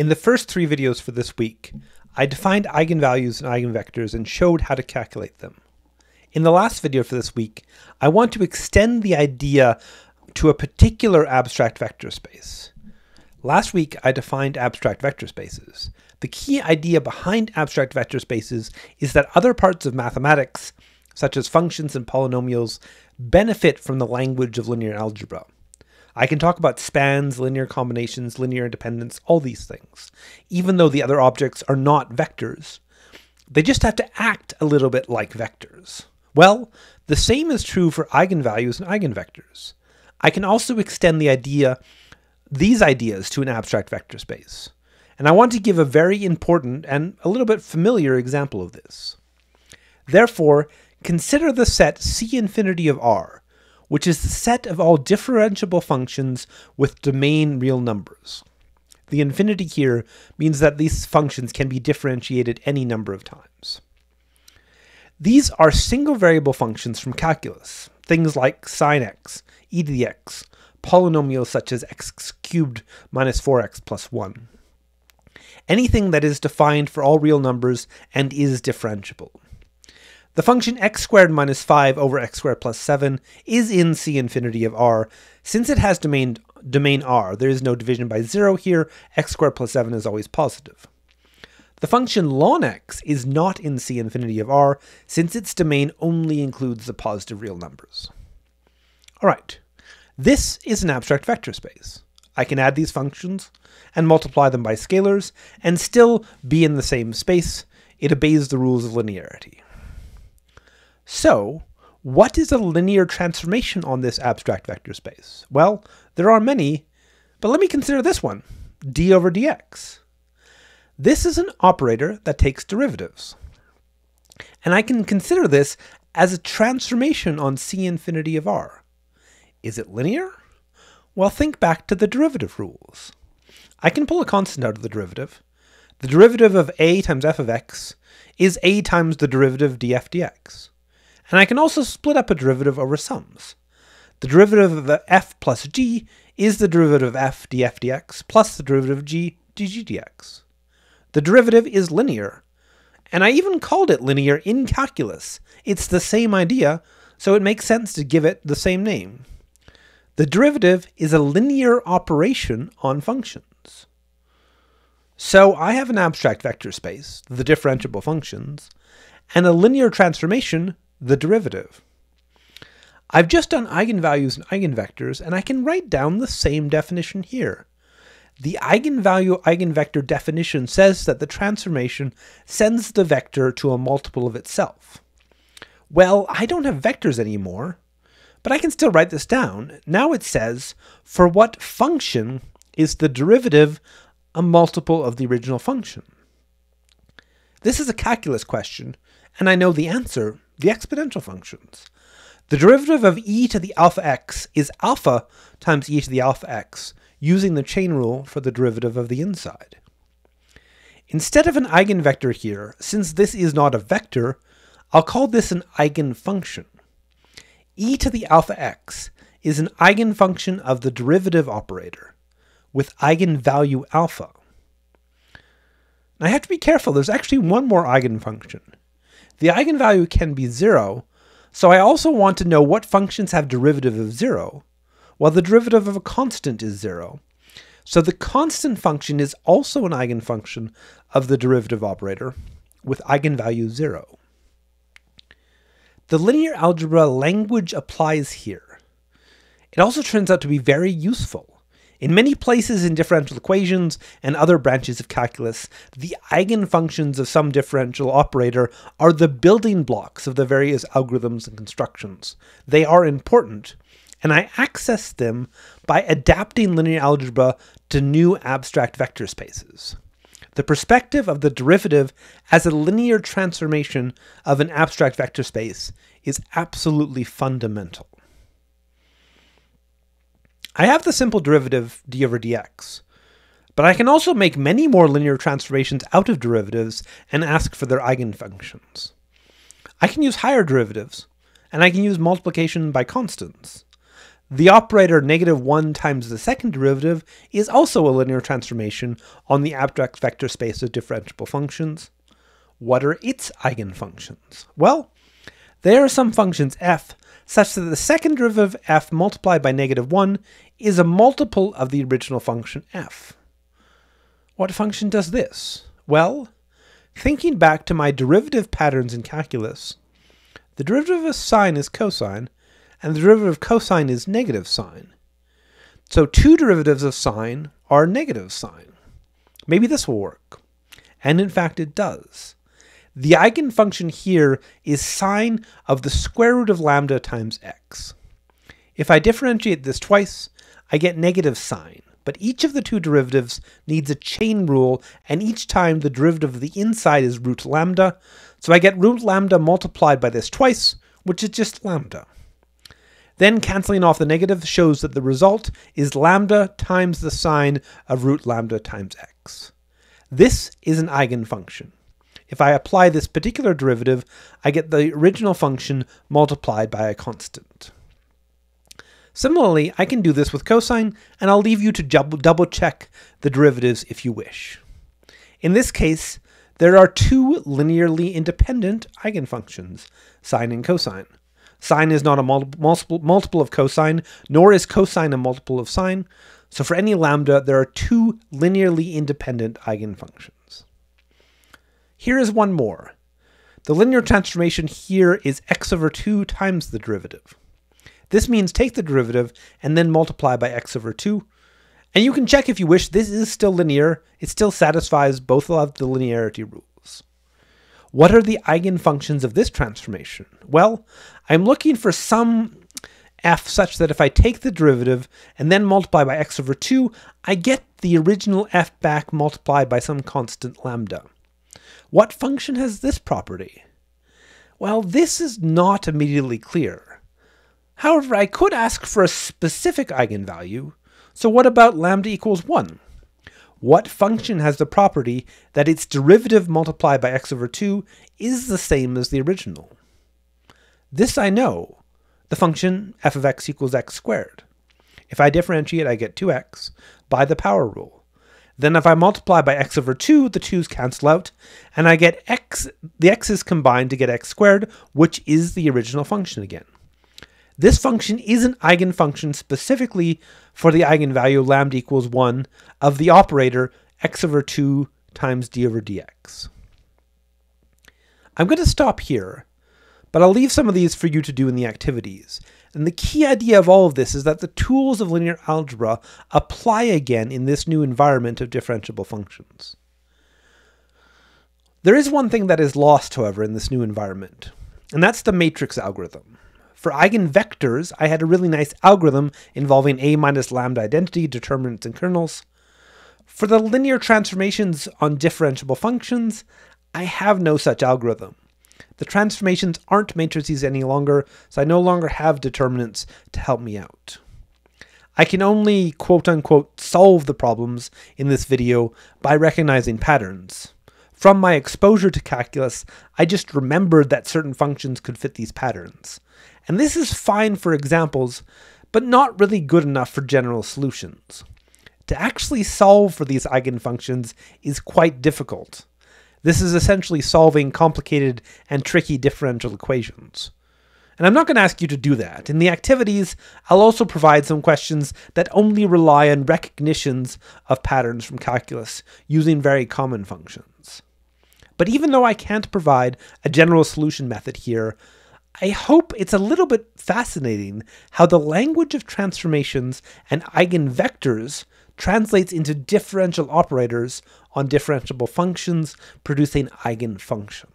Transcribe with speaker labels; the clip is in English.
Speaker 1: In the first three videos for this week, I defined eigenvalues and eigenvectors and showed how to calculate them. In the last video for this week, I want to extend the idea to a particular abstract vector space. Last week, I defined abstract vector spaces. The key idea behind abstract vector spaces is that other parts of mathematics, such as functions and polynomials, benefit from the language of linear algebra. I can talk about spans, linear combinations, linear independence, all these things, even though the other objects are not vectors. They just have to act a little bit like vectors. Well, the same is true for eigenvalues and eigenvectors. I can also extend the idea, these ideas to an abstract vector space. And I want to give a very important and a little bit familiar example of this. Therefore, consider the set C infinity of R, which is the set of all differentiable functions with domain real numbers. The infinity here means that these functions can be differentiated any number of times. These are single variable functions from calculus, things like sine x, e to the x, polynomials such as x cubed minus 4x plus 1. Anything that is defined for all real numbers and is differentiable. The function x squared minus 5 over x squared plus 7 is in C infinity of r. Since it has domain, domain r, there is no division by 0 here, x squared plus 7 is always positive. The function ln x is not in C infinity of r, since its domain only includes the positive real numbers. Alright, this is an abstract vector space. I can add these functions and multiply them by scalars and still be in the same space. It obeys the rules of linearity. So, what is a linear transformation on this abstract vector space? Well, there are many, but let me consider this one, d over dx. This is an operator that takes derivatives. And I can consider this as a transformation on C infinity of r. Is it linear? Well, think back to the derivative rules. I can pull a constant out of the derivative. The derivative of a times f of x is a times the derivative df dx. And I can also split up a derivative over sums. The derivative of f plus g is the derivative of f df dx plus the derivative of g dg dx. The derivative is linear, and I even called it linear in calculus. It's the same idea, so it makes sense to give it the same name. The derivative is a linear operation on functions. So I have an abstract vector space, the differentiable functions, and a linear transformation the derivative. I've just done eigenvalues and eigenvectors, and I can write down the same definition here. The eigenvalue eigenvector definition says that the transformation sends the vector to a multiple of itself. Well, I don't have vectors anymore, but I can still write this down. Now it says, for what function is the derivative a multiple of the original function? This is a calculus question, and I know the answer the exponential functions. The derivative of e to the alpha x is alpha times e to the alpha x, using the chain rule for the derivative of the inside. Instead of an eigenvector here, since this is not a vector, I'll call this an eigenfunction. e to the alpha x is an eigenfunction of the derivative operator, with eigenvalue alpha. I have to be careful, there's actually one more eigenfunction. The eigenvalue can be 0, so I also want to know what functions have derivative of 0, while the derivative of a constant is 0. So the constant function is also an eigenfunction of the derivative operator, with eigenvalue 0. The linear algebra language applies here. It also turns out to be very useful. In many places in differential equations and other branches of calculus, the eigenfunctions of some differential operator are the building blocks of the various algorithms and constructions. They are important, and I access them by adapting linear algebra to new abstract vector spaces. The perspective of the derivative as a linear transformation of an abstract vector space is absolutely fundamental. I have the simple derivative d over dx, but I can also make many more linear transformations out of derivatives and ask for their eigenfunctions. I can use higher derivatives, and I can use multiplication by constants. The operator negative 1 times the second derivative is also a linear transformation on the abstract vector space of differentiable functions. What are its eigenfunctions? Well, there are some functions f such that the second derivative of f multiplied by negative 1 is a multiple of the original function f. What function does this? Well, thinking back to my derivative patterns in calculus, the derivative of sine is cosine, and the derivative of cosine is negative sine. So two derivatives of sine are negative sine. Maybe this will work. And in fact it does. The eigenfunction here is sine of the square root of lambda times x. If I differentiate this twice, I get negative sine, but each of the two derivatives needs a chain rule, and each time the derivative of the inside is root lambda, so I get root lambda multiplied by this twice, which is just lambda. Then cancelling off the negative shows that the result is lambda times the sine of root lambda times x. This is an eigenfunction. If I apply this particular derivative, I get the original function multiplied by a constant. Similarly, I can do this with cosine, and I'll leave you to double check the derivatives if you wish. In this case, there are two linearly independent eigenfunctions, sine and cosine. Sine is not a multiple, multiple of cosine, nor is cosine a multiple of sine, so for any lambda, there are two linearly independent eigenfunctions. Here is one more. The linear transformation here is x over 2 times the derivative. This means take the derivative and then multiply by x over 2. And you can check if you wish, this is still linear. It still satisfies both of the linearity rules. What are the eigenfunctions of this transformation? Well, I'm looking for some f such that if I take the derivative and then multiply by x over 2, I get the original f back multiplied by some constant lambda. What function has this property? Well, this is not immediately clear. However, I could ask for a specific eigenvalue, so what about lambda equals 1? What function has the property that its derivative multiplied by x over 2 is the same as the original? This I know, the function f of x equals x squared. If I differentiate, I get 2x by the power rule. Then if I multiply by x over 2, the 2's cancel out, and I get x, the x's combined to get x squared, which is the original function again. This function is an eigenfunction specifically for the eigenvalue lambda equals 1 of the operator x over 2 times d over dx. I'm going to stop here, but I'll leave some of these for you to do in the activities, and the key idea of all of this is that the tools of linear algebra apply again in this new environment of differentiable functions. There is one thing that is lost, however, in this new environment, and that's the matrix algorithm. For eigenvectors, I had a really nice algorithm involving A minus lambda identity, determinants, and kernels. For the linear transformations on differentiable functions, I have no such algorithm. The transformations aren't matrices any longer, so I no longer have determinants to help me out. I can only quote unquote solve the problems in this video by recognizing patterns. From my exposure to calculus, I just remembered that certain functions could fit these patterns. And this is fine for examples, but not really good enough for general solutions. To actually solve for these eigenfunctions is quite difficult. This is essentially solving complicated and tricky differential equations. And I'm not going to ask you to do that. In the activities, I'll also provide some questions that only rely on recognitions of patterns from calculus using very common functions. But even though I can't provide a general solution method here, I hope it's a little bit fascinating how the language of transformations and eigenvectors translates into differential operators on differentiable functions producing eigenfunctions.